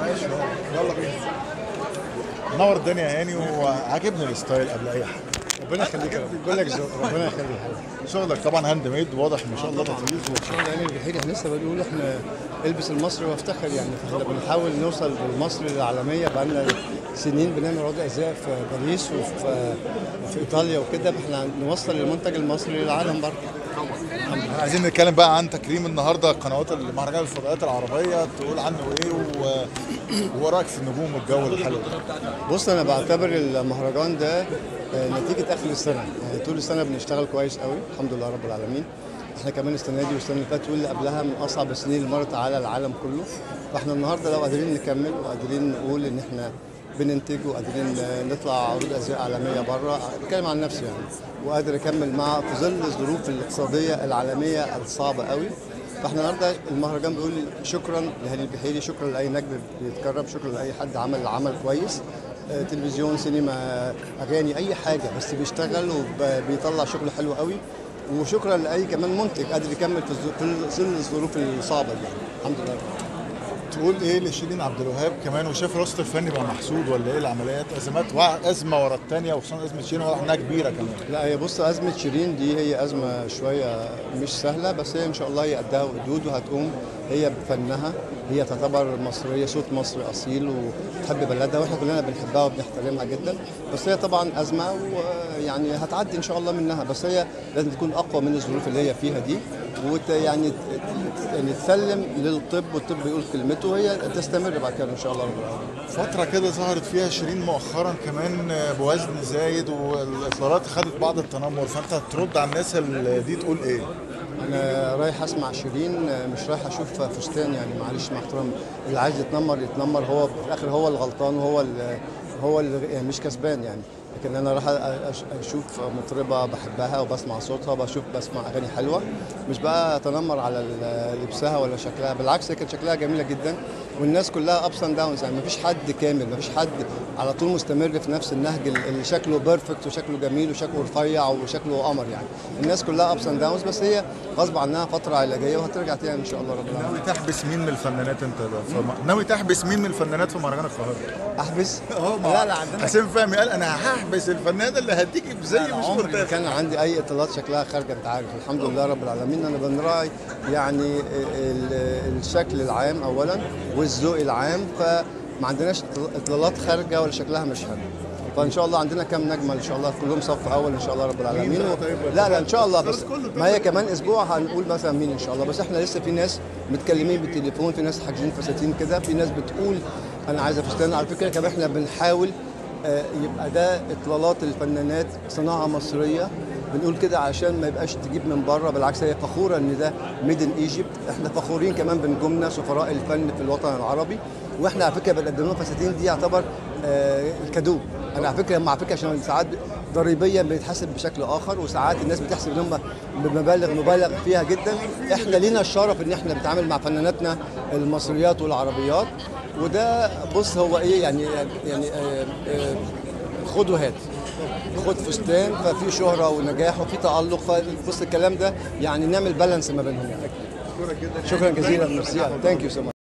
ماشي. يلا بينا نور الدنيا يا هاني وعاجبني ال style قبل أي حاجة. ربنا يخليك بقول لك ربنا يخليك شغلك طبعا handmade واضح ما شاء الله تطريز شغل يعني البحيري إحنا لسه بنقول إحنا البس المصري وافتخر يعني. إحنا بنحاول نوصل بالمصري للعالميه بقالنا سنين بنعمل عروض ازياء في باريس وفي في إيطاليا وكده. إحنا نوصل المنتج المصري للعالم برضه. عايزين نتكلم بقى عن تكريم النهارده قنوات المهرجان الفضائيات العربية. تقول عنه إيه و... وراك في النجوم والجو الحلو ده؟ بص أنا بعتبر المهرجان ده آه، نتيجة آخر السنة. يعني طول السنة بنشتغل كويس قوي. الحمد لله رب العالمين. إحنا كمان السنة دي والسنة اللي فاتت واللي قبلها من أصعب السنين اللي مرت على العالم كله. فاحنا النهارده لو قادرين نكمل وقادرين نقول إن إحنا بننتج وقادرين نطلع عروض ازياء عالمية بره بتكلم عن نفسي يعني وقادر أكمل مع في ظل الظروف الاقتصادية العالمية الصعبة قوي. فاحنا النهارده المهرجان بيقول شكرا لهاني البحيري شكرا لأي نجم بيتكرم شكرا لأي حد عمل عمل كويس. آه، تلفزيون سينما أغاني أي حاجة بس بيشتغل وبيطلع شغل حلو قوي. وشكرا لأي كمان منتج قادر يكمل في ظل الظروف الصعبة دي. الحمد لله. تقول إيه لشيرين عبد الوهاب كمان وشايف الوسط الفني بقى محسود ولا إيه العمليات؟ أزمات أزمة ورا الثانية وخصوصا أزمة شيرين واضح إنها كبيرة كمان. لا هي بص أزمة شيرين دي هي أزمة شوية مش سهلة بس هي إن شاء الله هي قدها وقدود وهتقوم هي بفنها. هي تعتبر مصرية صوت مصري أصيل وتحب بلدها وإحنا كلنا بنحبها وبنحترمها جدا. بس هي طبعا أزمة ويعني هتعدي إن شاء الله منها. بس هي لازم تكون أقوى من الظروف اللي هي فيها دي. وت يعني يعني تسلم للطب والطب يقول كلمته وهي تستمر بعد كده إن شاء الله. رب العالمين فترة كده ظهرت فيها شيرين مؤخرا كمان بوزن زايد والاطلالات خدت بعض التنمر فأنت ترد على الناس اللي دي تقول إيه؟ أنا رايح أسمع شيرين مش رايح أشوف فستان يعني معلش مع احترامي. اللي عايز يتنمر يتنمر هو في الآخر هو الغلطان وهو هو اللي يعني مش كسبان يعني. لكن أنا رايح أش- أشوف مطربة بحبها وبسمع صوتها وبشوف بسمع أغاني حلوة مش بقى اتنمر على لبسها ولا شكلها بالعكس هي كانت شكلها جميلة جدا والناس كلها ups and downs يعني مفيش حد كامل مفيش حد على طول مستمر في نفس النهج اللي شكله perfect وشكله جميل وشكله رفيع وشكله قمر يعني. الناس كلها ups and downs بس هي غصب عنها فترة علاجيه وهترجع تاني إن شاء الله رب العالمين ناوي تحبس مين من الفنانات أنت ناوي تحبس مين من الفنانات في مهرجان القاهرة؟ أحبس؟ آه لا لا عندنا حسين فهمي قال أنا هحبس الفنانة اللي هتيجي زي أنا مش مرتاح. كان عندي أي اطلالات شكلها خارجه أنت عارف. الحمد لله رب العالمين أنا بنراعي يعني ال- الشكل العام اولا والذوق العام فما عندناش اطلالات خارجة ولا شكلها مش حلو. فإن شاء الله عندنا كام نجمة إن شاء الله كلهم صف أول إن شاء الله رب العالمين. و... طيب؟ لا لا إن شاء الله بس كله ما هي كمان أسبوع هنقول مثلا مين إن شاء الله. بس إحنا لسه في ناس متكلمين بالتليفون في ناس حاجزين فساتين كده في ناس بتقول أنا عايزه فستان على فكرة كمان إحنا بنحاول يبقى ده إطلالات الفنانات صناعة مصرية. بنقول كده عشان ما يبقاش تجيب من بره بالعكس هي فخورة إن ده made in Egypt إحنا فخورين كمان بنجومنا سفراء الفن في الوطن العربي. وإحنا على فكرة بنقدم لهم فساتين دي يعتبر آه، ال cadeau أنا على فكرة مع فكرة عشان ساعات ضريبيا بيتحسب بشكل آخر وساعات الناس بتحسب إن هم بمبالغ مبالغ فيها جدا. إحنا لينا الشرف إن إحنا بنتعامل مع فناناتنا المصريات والعربيات. وده بص هو إيه يعني يعني آه، آه، خد وهات. خد فستان ففي شهرة ونجاح وفي تالق فبص الكلام ده يعني نعمل balance ما بينهم. شكرا جزيلا merci thank you so